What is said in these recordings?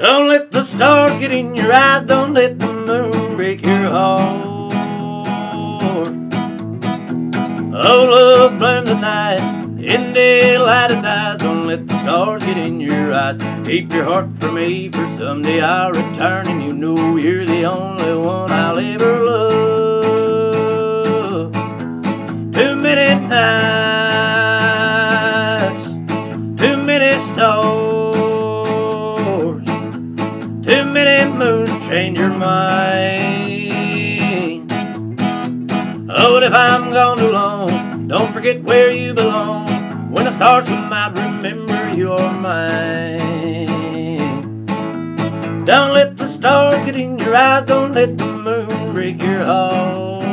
Don't let the stars get in your eyes. Don't let the moon break your heart. Oh, love burns the night in daylight and dies. Don't let the stars get in your eyes. Keep your heart for me, for someday I'll return, and you know you're the only one I'll ever love. Too many nights, too many stars, too many moons change your mind. Oh, but if I'm gone too long, don't forget where you belong. When the stars come out, remember you're mine. Don't let the stars get in your eyes, don't let the moon break your heart.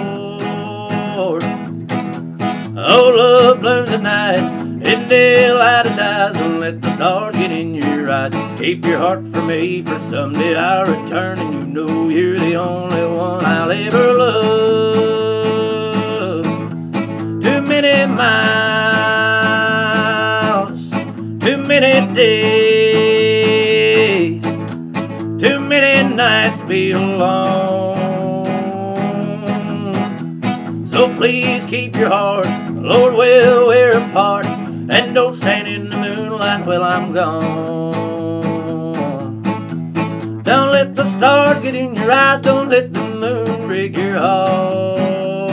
Oh, love blooms at night, in daylight dies. Don't let the stars get in your eyes. Keep your heart for me, for someday I'll return, and you know you're the only one I'll ever love. Too many miles, too many days, too many nights to be alone. So please keep your heart, Lord, well, moonlight while I'm gone. Don't let the stars get in your eyes, don't let the moon break your heart.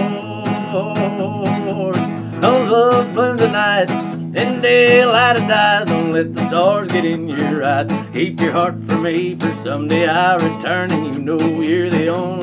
Don't love burn night, in daylight it dies. Don't let the stars get in your eyes. Keep your heart for me, for someday I'll return, and you know you're the only